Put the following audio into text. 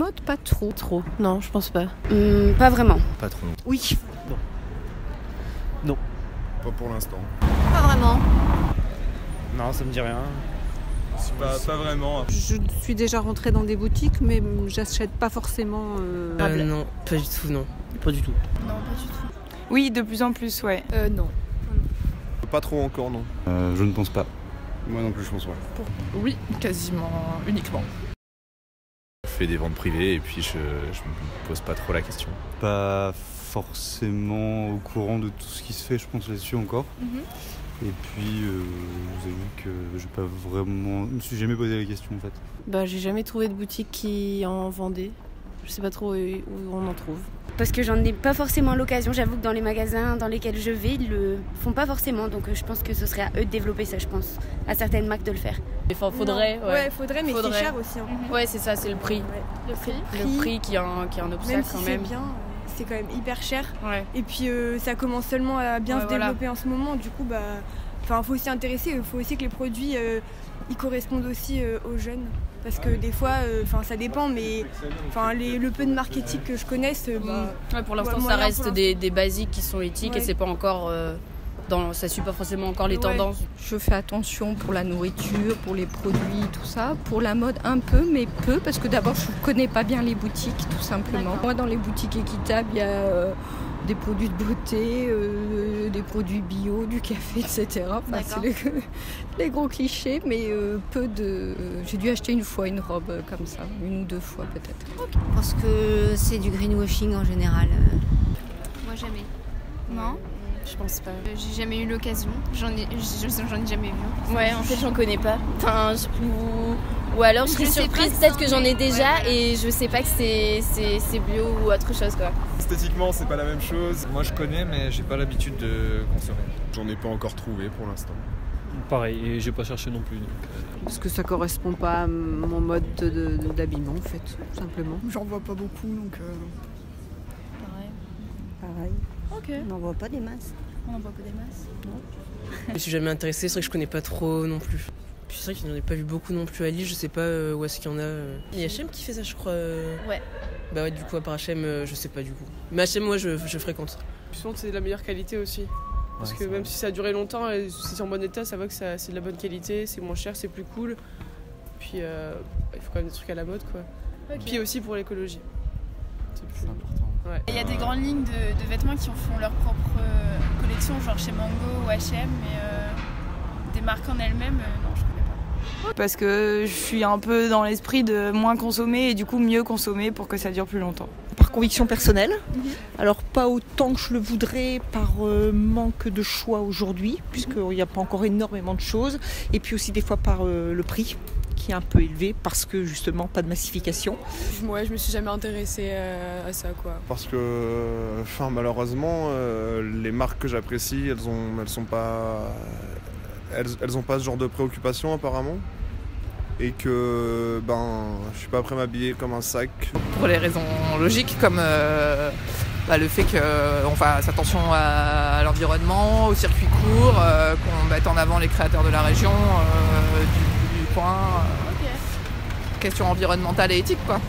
mode, pas trop. Trop. Non, je pense pas. Hum, pas vraiment. Pas trop. Oui. Pas pour l'instant. Pas vraiment. Non, ça me dit rien. Pas, pas vraiment. Je suis déjà rentrée dans des boutiques, mais j'achète pas forcément. euh, Euh, non, pas du tout, non. Pas du tout. Non, pas du tout. Oui, de plus en plus, ouais. Euh, non. Pas trop encore, non. Euh, je ne pense pas. Moi non plus, je pense pas. Oui, quasiment, uniquement. Je fais des ventes privées et puis je, je me pose pas trop la question. Pas forcément au courant de tout ce qui se fait, je pense là-dessus encore. Et puis, euh, je vous avoue que j'ai pas vraiment. Je me suis jamais posé la question en fait. Bah, j'ai jamais trouvé de boutique qui en vendait. Je sais pas trop où on en trouve. Parce que j'en ai pas forcément l'occasion. J'avoue que dans les magasins dans lesquels je vais, ils le font pas forcément. Donc euh, je pense que ce serait à eux de développer ça, je pense. À certaines marques de le faire. Enfin, faudrait, ouais. Ouais, faudrait, mais Faudrait. c'est cher aussi. hein. Ouais, c'est ça, c'est le prix. Le prix. Le prix qui est un, qui est un obstacle Même si quand c'est même. bien, euh, c'est quand même hyper cher. Ouais. Et puis euh, ça commence seulement à bien Ouais, se voilà. développer en ce moment. Du coup, bah, enfin, faut s'y intéresser. Il faut aussi que les produits euh, ils correspondent aussi euh, aux jeunes. Parce que des fois, euh, enfin, ça dépend, mais enfin, le peu de marketing que je connaisse, euh, bah, Ouais, pour l'instant, Ouais, ça reste des, des basiques qui sont éthiques et c'est pas encore. euh, dans, ça suit pas forcément encore les Ouais. tendances. Je fais attention pour la nourriture, pour les produits, tout ça. Pour la mode, un peu, mais peu, parce que d'abord, je connais pas bien les boutiques, tout simplement. Moi, dans les boutiques équitables, il y a euh, des produits de beauté, euh, des produits bio, du café, etc. Enfin, c'est les, les gros clichés, mais euh, peu de. J'ai dû acheter une fois une robe euh, comme ça, une ou deux fois peut-être. Parce que c'est du greenwashing en général. euh. Moi jamais. Non, Je pense pas. Euh, j'ai jamais eu l'occasion. J'en ai, je- j'en ai jamais vu. Ouais, en fait, j'en connais pas. Enfin, je- ou, ou alors je serais surprise, peut-être que j'en ai déjà Ouais, et je sais pas que c'est c'est- c'est bio ou autre chose quoi. Esthétiquement, c'est pas la même chose. Moi je connais, mais j'ai pas l'habitude de consommer. J'en ai pas encore trouvé pour l'instant. Pareil, et j'ai pas cherché non plus. Donc, Parce que ça correspond pas à mon mode de- de- d'habillement, en fait, tout simplement. J'en vois pas beaucoup, donc... euh, Pareil. Ok. On n'en voit pas des masses. On en voit pas des masses. Je me suis jamais intéressée, c'est vrai que je connais pas trop non plus. Puis c'est vrai qu'il n'y en a pas vu beaucoup non plus à Lille, je sais pas euh, où est-ce qu'il y en a. euh. Il y a HM qui fait ça, je crois. euh. Ouais. Bah ouais, du coup, à part HM, je sais pas du coup. Mais HM, moi, je, je fréquente. Souvent, c'est de la meilleure qualité aussi. Parce que même si ça a duré longtemps, et si c'est en bon état, ça va que ça- c'est de la bonne qualité, c'est moins cher, c'est plus cool. Puis euh, il faut quand même des trucs à la mode quoi. Puis aussi pour l'écologie. C'est plus important. Ouais. Il y a des grandes lignes de, de vêtements qui en font leur propre euh, collection, genre chez Mango ou H&M, mais euh, des marques en elles-mêmes, euh, non, je connais pas. Parce que je suis un peu dans l'esprit de moins consommer et du coup mieux consommer pour que ça dure plus longtemps. par conviction personnelle. Alors pas autant que je le voudrais par euh, manque de choix aujourd'hui, puisqu'il n'y a pas encore énormément de choses. Et puis aussi des fois par euh, le prix qui est un peu élevé parce que justement pas de massification. Ouais, je me suis jamais intéressée euh, à ça quoi. Parce que, enfin, malheureusement, euh, les marques que j'apprécie, elles ont, elles sont pas, elles, elles ont pas ce genre de préoccupation apparemment. Et que, ben, je suis pas prêt à m'habiller comme un sac. Pour les raisons logiques comme euh, bah, le fait qu'on fasse attention à, à l'environnement, au circuit court, euh, qu'on mette en avant les créateurs de la région, euh, du, euh, question environnementale et éthique quoi.